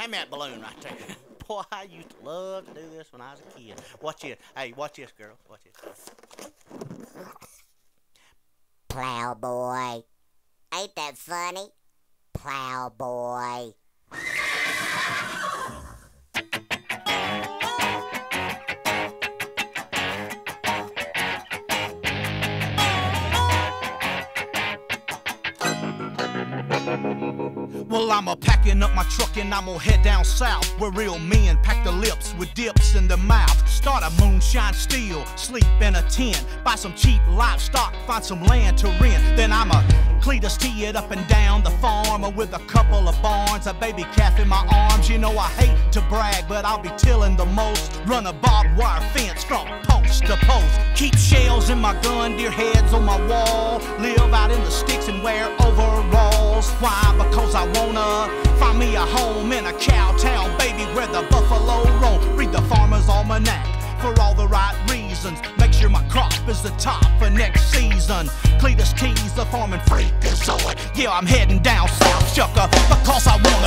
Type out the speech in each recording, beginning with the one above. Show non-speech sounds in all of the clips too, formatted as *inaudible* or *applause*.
hand me that balloon right there. *laughs* Boy, I used to love to do this when I was a kid. Watch this. Hey, watch this, girl. Watch this. Plowboy. Ain't that funny? Plowboy. Well, I'm a packing up my truck and I'm gonna head down south where real men pack the lips with dips in the mouth. Start a moonshine steal, sleep in a tent, buy some cheap livestock, find some land to rent. Then I'm a Cledus T. it up and down the farm with a couple of barns, a baby calf in my arms. You know I hate to brag, but I'll be tilling the most. Run a barbed wire fence from post to post. Keep shells in my gun, deer heads on my wall. Live out in the sticks and wear overalls. Why? Because I wanna find me a home in a cow town, baby, where the buffalo roam. Read the farmer's almanac for all the right reasons. Make sure my crop is the top for next season. Cledus Keys, the farming freak is on. Yeah, I'm heading down south, sucker, because I wanna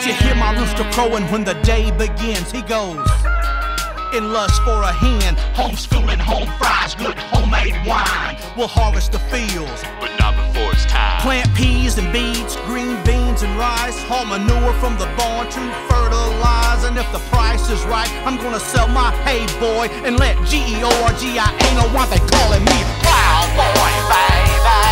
I bet you hear my rooster crowing when the day begins. He goes in lust for a hen, homeschooling, home fries, good homemade wine. We'll harvest the fields, but not before it's time. plant peas and beets, green beans and rice, haul manure from the barn to fertilize. And if the price is right, I'm gonna sell my hay boy and let G-E-O-R-G-I-A know why they calling me plowboy, baby.